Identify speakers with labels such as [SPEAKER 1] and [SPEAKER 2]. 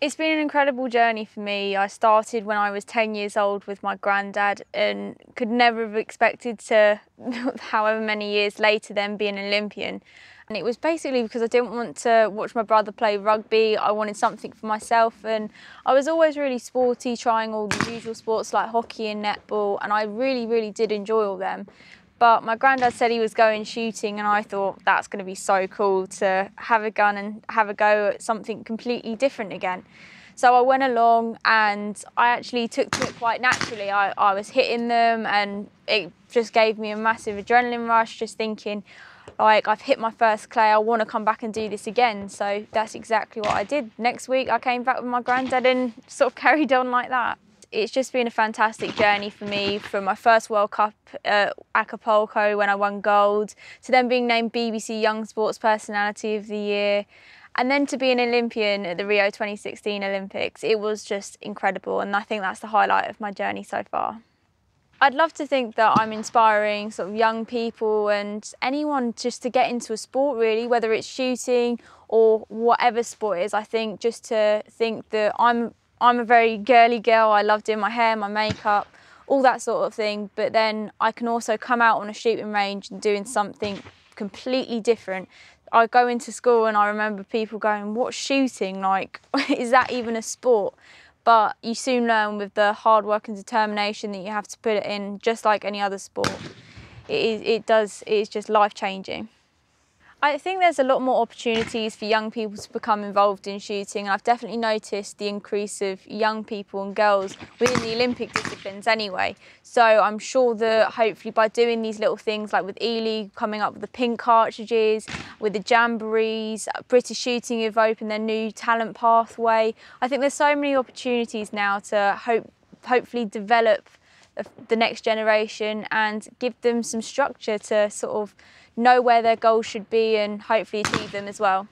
[SPEAKER 1] It's been an incredible journey for me. I started when I was 10 years old with my granddad and could never have expected to, however many years later, then be an Olympian. And it was basically because I didn't want to watch my brother play rugby. I wanted something for myself. And I was always really sporty, trying all the usual sports like hockey and netball. And I really, really did enjoy all them. But my granddad said he was going shooting, and I thought that's going to be so cool to have a gun and have a go at something completely different again. So I went along and I actually took to it quite naturally. I, I was hitting them and it just gave me a massive adrenaline rush just thinking like I've hit my first clay, I want to come back and do this again. So that's exactly what I did. Next week I came back with my granddad and sort of carried on like that it's just been a fantastic journey for me from my first World Cup at Acapulco when I won gold to then being named BBC Young Sports Personality of the Year and then to be an Olympian at the Rio 2016 Olympics. It was just incredible and I think that's the highlight of my journey so far. I'd love to think that I'm inspiring sort of young people and anyone just to get into a sport really, whether it's shooting or whatever sport is. I think just to think that I'm I'm a very girly girl. I love doing my hair, my makeup, all that sort of thing. But then I can also come out on a shooting range and doing something completely different. I go into school and I remember people going, What's shooting? Like, is that even a sport? But you soon learn with the hard work and determination that you have to put it in, just like any other sport. It, is, it does, it's just life changing. I think there's a lot more opportunities for young people to become involved in shooting. I've definitely noticed the increase of young people and girls within the Olympic disciplines anyway. So I'm sure that hopefully by doing these little things like with Eley coming up with the pink cartridges, with the jamborees, British Shooting have opened their new talent pathway. I think there's so many opportunities now to hope hopefully develop the next generation and give them some structure to sort of know where their goals should be and hopefully achieve them as well.